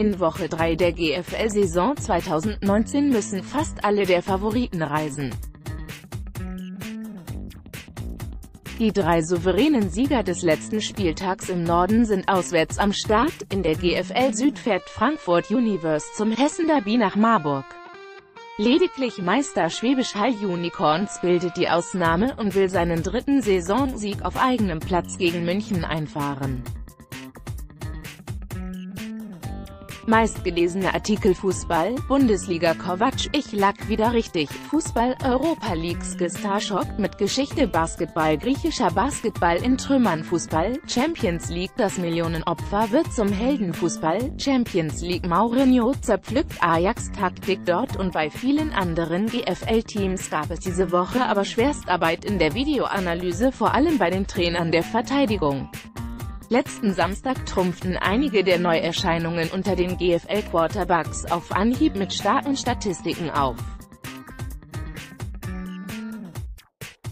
In Woche 3 der GFL-Saison 2019 müssen fast alle der Favoriten reisen. Die drei souveränen Sieger des letzten Spieltags im Norden sind auswärts am Start, in der GFL Süd fährt Frankfurt Universe zum Hessen-Derby nach Marburg. Lediglich Meister Schwäbisch Hall Unicorns bildet die Ausnahme und will seinen dritten Saisonsieg auf eigenem Platz gegen München einfahren. Meistgelesene Artikel Fußball, Bundesliga Kovac, ich lag wieder richtig, Fußball, Europa League Starshop mit Geschichte. Basketball Griechischer Basketball in Trümmern. Fußball, Champions League. Das Millionenopfer wird zum Heldenfußball, Champions League. Mourinho zerpflückt Ajax Taktik dort. Und bei vielen anderen GFL-Teams gab es diese Woche aber Schwerstarbeit in der Videoanalyse vor allem bei den Trainern der Verteidigung. Letzten Samstag trumpften einige der Neuerscheinungen unter den GFL-Quarterbacks auf Anhieb mit starken Statistiken auf.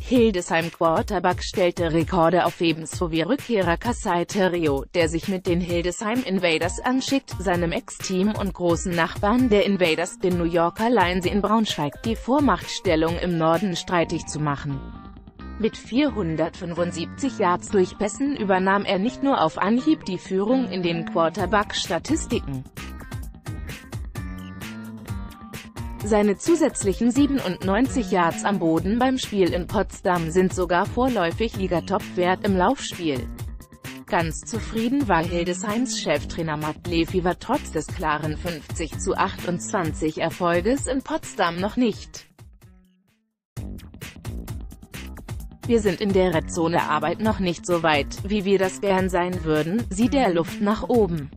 Hildesheim Quarterback stellte Rekorde auf ebenso wie Rückkehrer Kasai Terrio, der sich mit den Hildesheim Invaders anschickt, seinem Ex-Team und großen Nachbarn der Invaders, den New Yorker Lions in Braunschweig, die Vormachtstellung im Norden streitig zu machen. Mit 475 Yards durch Pässen übernahm er nicht nur auf Anhieb die Führung in den Quarterback-Statistiken. Seine zusätzlichen 97 Yards am Boden beim Spiel in Potsdam sind sogar vorläufig Ligatop-Wert im Laufspiel. Ganz zufrieden war Hildesheims Cheftrainer Matt Lefever trotz des klaren 50 zu 28 Erfolges in Potsdam noch nicht. Wir sind in der Redzone-Arbeit noch nicht so weit, wie wir das gern sein würden, sieht er Luft nach oben.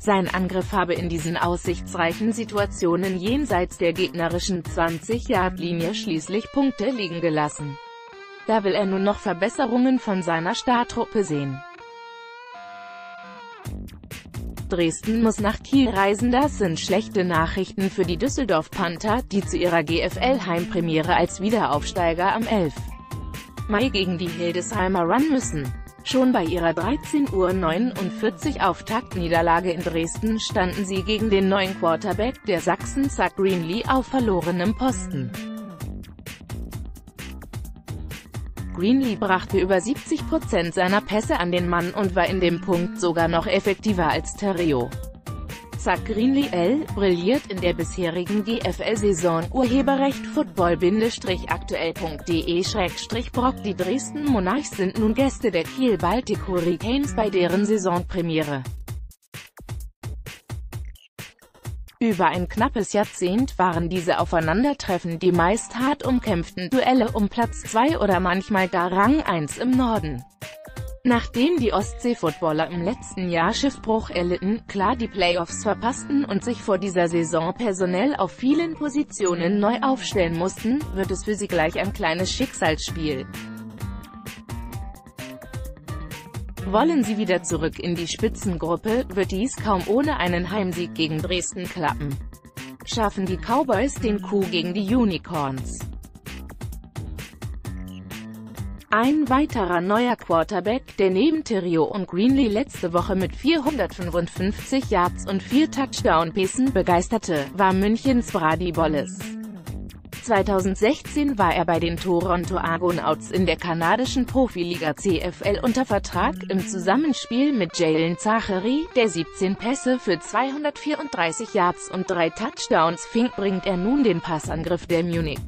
Sein Angriff habe in diesen aussichtsreichen Situationen jenseits der gegnerischen 20-Yard-Linie schließlich Punkte liegen gelassen. Da will er nun noch Verbesserungen von seiner Startruppe sehen. Dresden muss nach Kiel reisen. Das sind schlechte Nachrichten für die Düsseldorf Panther, die zu ihrer GFL-Heimpremiere als Wiederaufsteiger am 11. Mai gegen die Hildesheimer Run müssen. Schon bei ihrer 13.49 Uhr Auftaktniederlage in Dresden standen sie gegen den neuen Quarterback der Sachsen Zach Greenlee auf verlorenem Posten. Greenlee brachte über 70% seiner Pässe an den Mann und war in dem Punkt sogar noch effektiver als Terrio. Greenlee L. brilliert in der bisherigen GFL-Saison. Urheberrecht football-aktuell.de-brock Die Dresden Monarchs sind nun Gäste der Kiel Baltic Hurricanes bei deren Saisonpremiere. Über ein knappes Jahrzehnt waren diese Aufeinandertreffen die meist hart umkämpften Duelle um Platz 2 oder manchmal gar Rang 1 im Norden. Nachdem die Ostsee-Footballer im letzten Jahr Schiffbruch erlitten, klar die Playoffs verpassten und sich vor dieser Saison personell auf vielen Positionen neu aufstellen mussten, wird es für sie gleich ein kleines Schicksalsspiel. Wollen sie wieder zurück in die Spitzengruppe, wird dies kaum ohne einen Heimsieg gegen Dresden klappen. Schaffen die Cowboys den Coup gegen die Unicorns. Ein weiterer neuer Quarterback, der neben Terrio und Greenlee letzte Woche mit 455 Yards und 4 Touchdown-Pässen begeisterte, war Münchens Brady Bolles. 2016 war er bei den Toronto Argonauts in der kanadischen Profiliga CFL unter Vertrag, im Zusammenspiel mit Jalen Zachary, der 17 Pässe für 234 Yards und 3 Touchdowns fing, bringt er nun den Passangriff der Munich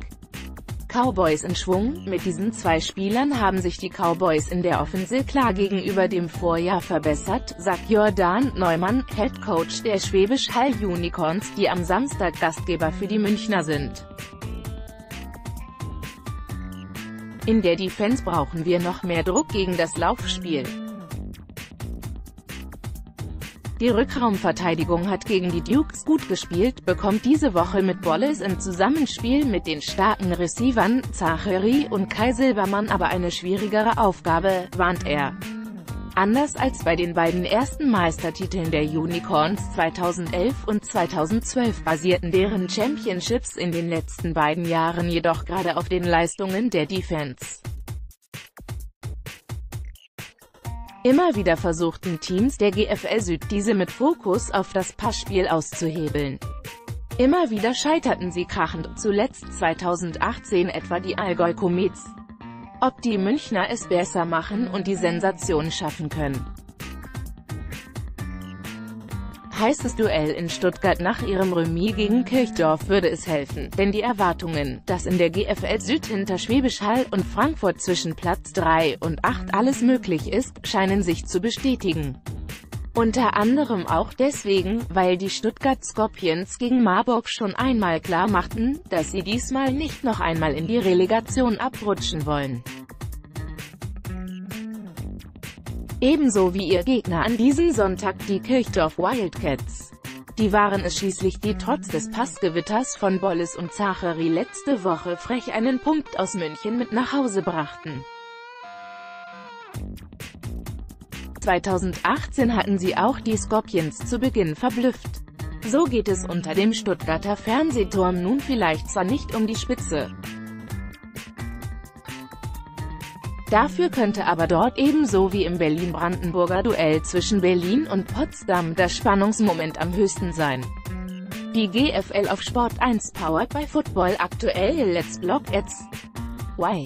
Cowboys in Schwung. Mit diesen zwei Spielern haben sich die Cowboys in der Offensive klar gegenüber dem Vorjahr verbessert, sagt Jordan Neumann, Head Coach der Schwäbisch Hall Unicorns, die am Samstag Gastgeber für die Münchner sind. In der Defense brauchen wir noch mehr Druck gegen das Laufspiel. Die Rückraumverteidigung hat gegen die Dukes gut gespielt, bekommt diese Woche mit Bolles im Zusammenspiel mit den starken Receivern, Zachary und Kai Silbermann aber eine schwierigere Aufgabe, warnt er. Anders als bei den beiden ersten Meistertiteln der Unicorns 2011 und 2012 basierten deren Championships in den letzten beiden Jahren jedoch gerade auf den Leistungen der Defense. Immer wieder versuchten Teams der GFL Süd diese mit Fokus auf das Passspiel auszuhebeln. Immer wieder scheiterten sie krachend, zuletzt 2018 etwa die Allgäu Comets. Ob die Münchner es besser machen und die Sensation schaffen können. Heißes Duell in Stuttgart nach ihrem Remis gegen Kirchdorf würde es helfen, denn die Erwartungen, dass in der GFL Süd hinter Schwäbisch Hall und Frankfurt zwischen Platz 3 und 8 alles möglich ist, scheinen sich zu bestätigen. Unter anderem auch deswegen, weil die Stuttgart Scorpions gegen Marburg schon einmal klar machten, dass sie diesmal nicht noch einmal in die Relegation abrutschen wollen. Ebenso wie ihr Gegner an diesem Sonntag die Kirchdorf Wildcats. Die waren es schließlich, die trotz des Passgewitters von Bolles und Zachary letzte Woche frech einen Punkt aus München mit nach Hause brachten. 2018 hatten sie auch die Scorpions zu Beginn verblüfft. So geht es unter dem Stuttgarter Fernsehturm nun vielleicht zwar nicht um die Spitze, Dafür könnte aber dort ebenso wie im Berlin-Brandenburger Duell zwischen Berlin und Potsdam das Spannungsmoment am höchsten sein. Die GFL auf Sport 1 powered by Football aktuell Let's Block Ads. Why?